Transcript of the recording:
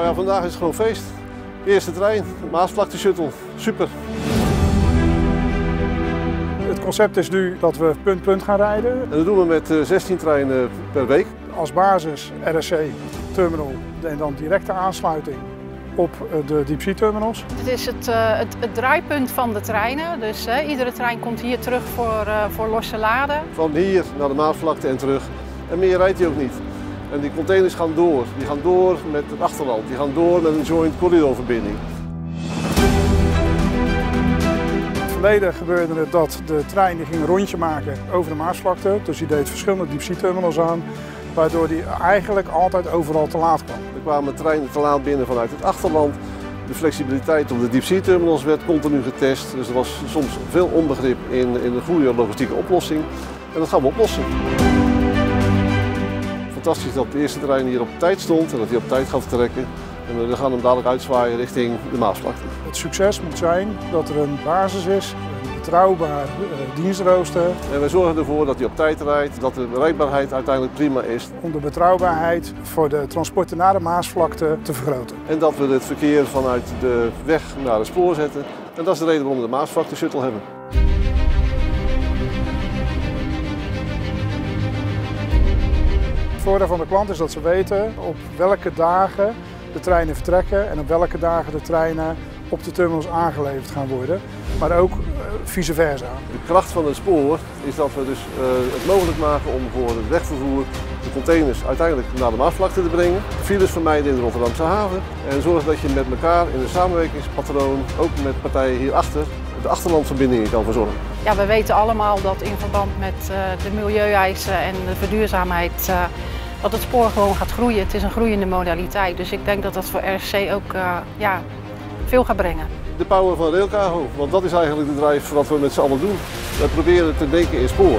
Ja, vandaag is het gewoon feest. Eerste trein, Maasvlakte Shuttle. Super. Het concept is nu dat we punt-punt gaan rijden. En dat doen we met eh, 16 treinen per week. Als basis RSC terminal en dan directe aansluiting op eh, de deep-sea terminals. Dit is het, eh, het, het draaipunt van de treinen. Dus eh, iedere trein komt hier terug voor, eh, voor losse laden. Van hier naar de Maasvlakte en terug. En meer rijdt hij ook niet. En die containers gaan door. Die gaan door met het achterland. Die gaan door met een joint corridorverbinding. In het verleden gebeurde het dat de trein die ging een rondje maken over de Maasvlakte. Dus die deed verschillende deep-sea terminals aan. Waardoor die eigenlijk altijd overal te laat kwam. Er kwamen treinen te laat binnen vanuit het achterland. De flexibiliteit op de deep-sea terminals werd continu getest. Dus er was soms veel onbegrip in, in de goede logistieke oplossing. En dat gaan we oplossen. Fantastisch dat de eerste trein hier op tijd stond en dat hij op tijd gaat vertrekken. En we gaan hem dadelijk uitzwaaien richting de Maasvlakte. Het succes moet zijn dat er een basis is, een betrouwbaar eh, dienstrooster. En wij zorgen ervoor dat hij op tijd rijdt, dat de bereikbaarheid uiteindelijk prima is. Om de betrouwbaarheid voor de transporten naar de Maasvlakte te vergroten. En dat we het verkeer vanuit de weg naar het spoor zetten. En dat is de reden waarom we de Maasvlakte Shuttle hebben. Voordeel van de klant is dat ze weten op welke dagen de treinen vertrekken en op welke dagen de treinen op de terminals aangeleverd gaan worden. Maar ook eh, vice versa. De kracht van het spoor is dat we dus eh, het mogelijk maken om voor het wegvervoer de containers uiteindelijk naar de Maasvlakte te brengen. Files vermijden in de Rotterdamse haven. En zorgen dat je met elkaar in een samenwerkingspatroon, ook met partijen hierachter, de achterlandverbindingen kan verzorgen. Ja, we weten allemaal dat in verband met eh, de milieueisen en de verduurzaamheid eh, dat het spoor gewoon gaat groeien. Het is een groeiende modaliteit. Dus ik denk dat dat voor RSC ook eh, ja, veel gaat brengen. De power van Railcargo, want dat is eigenlijk de drive wat we met z'n allen doen. We proberen te denken in spoor.